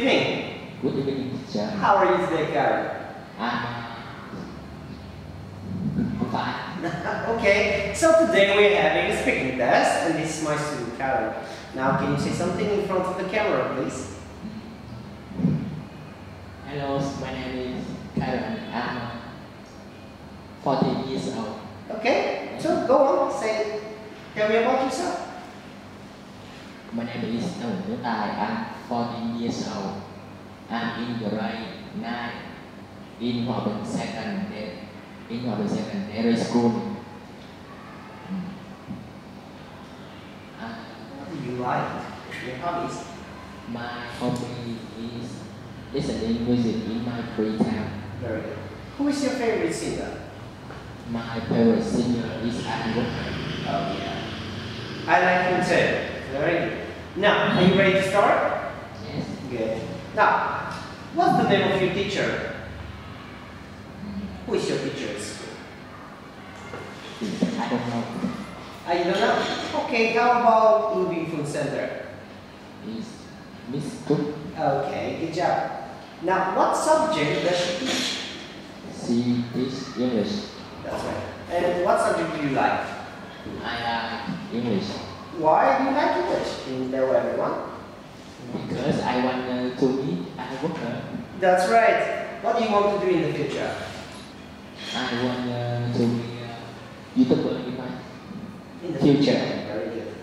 evening. Good evening, teacher. How are you today, Kairon? I'm, I'm fine. okay, so today we're having a speaking test, and this is my student Kairon. Now, can you say something in front of the camera, please? Hello, my name is Kairon. I'm 14 years old. Okay, so go on, say, tell me about yourself. My name is Tuấn Tài. I'm 14 years old. I'm in right 9 in Hòa Second, Secondary, in Bình Secondary eh, School. Hmm. Uh, What do you like? Your hobbies? my hobby is listening music in my free time. Very good. Who is your favorite singer? My favorite singer is Walker. Oh, yeah. I like him too. Very good. Now, are you ready to start? Yes. Good. Now, what's the name of your teacher? Who is your teacher at school? I don't know. I don't know. Okay, how about in Bình Phương Center? Is Miss Cook. Okay, good job. Now, what subject does she teach? She teach English. That's right. And what subject do you like? I like English Why do you like English? Can you tell everyone? because I want uh, to meet Alan Walker. That's right. What do you want to do in the future? I want uh, to be a YouTuber in the Future. Very good.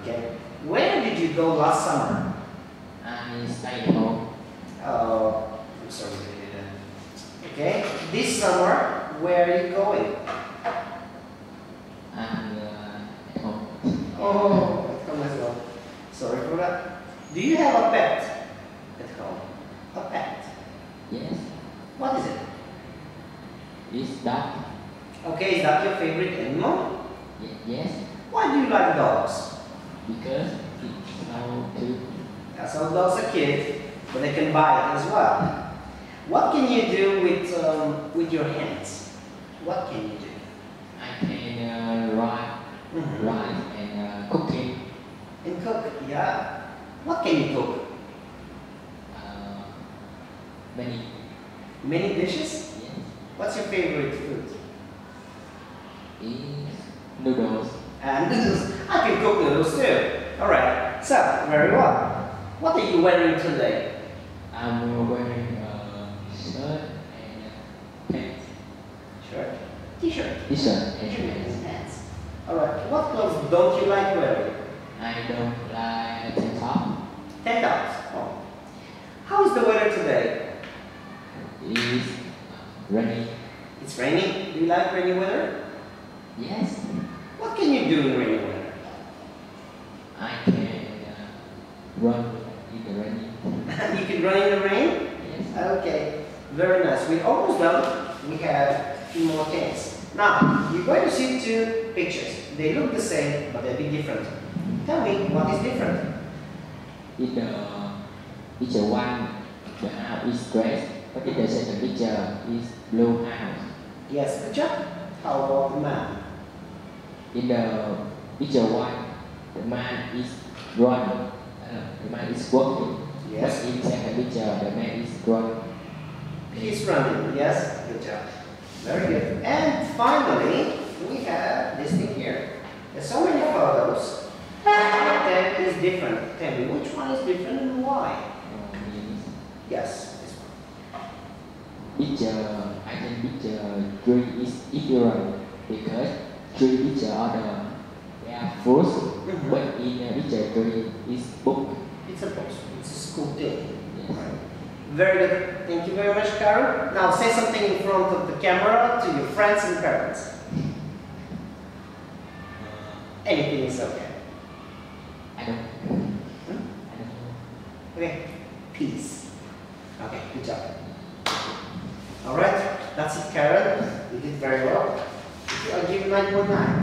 Okay. Where did you go last summer? I stay at home. Oh, I'm sorry to hear that. Okay. This summer, where are you going? I'm uh, at home. Oh, at home as well. Sorry for that. Do you have a pet at home? A pet? Yes. What is it? Is that? Okay, is that your favorite animal? Y- yes. Why do you like dogs? Because it's so cute. Yeah, some dogs are cute, but they can bite as well. What can you do with um, with your hands? What can you do? I can uh, write, Mhm. write and uh, cooking. And cook, yeah. What can you cook? Uh, many. Many dishes? Yes. What's your favorite food? Is noodles. And noodles. I can cook noodles too. Alright, so, very well. What are you wearing today? I'm wearing a shirt and pants. Shirt. T-shirt. T-shirt and T-shirt pants. pants. Alright, what clothes don't you like wearing? I don't like tank top. Ten dollars. Oh. How is the weather today? Is running. It's raining. Do you like rainy weather? Yes. What can you do in rainy weather? I can uh, run in the rain. you can run in the rain? Yes. Okay, very nice. We're almost done. We have a few more things. Now, you're going to see two pictures. They look the same, but they're a bit different. Tell me, what is different? In the picture one, the house is red, but in the picture is blue house. Yes, good job. How about the man? In the picture one, the man is running. Uh, the man is walking. Yes. But in second picture, the man is running. He's running. Yes, good job. Very good. And finally, we have this thing here. There's so many photos. One of them is different. Tell me, which one is different and why? Uh, Yes. Picture, I think picture three is different because three are the they are Mhm. but in uh, picture three is book. It's a book. It's a school day. Yes. Very good. Thank you very much, Carol. Now say something in front of the camera to your friends and parents. Anything is okay. I don't. Hmm? I don't. Okay. Peace. Okay, good job. All right, that's it, Kairon. You did very well. I'll give you 9.9.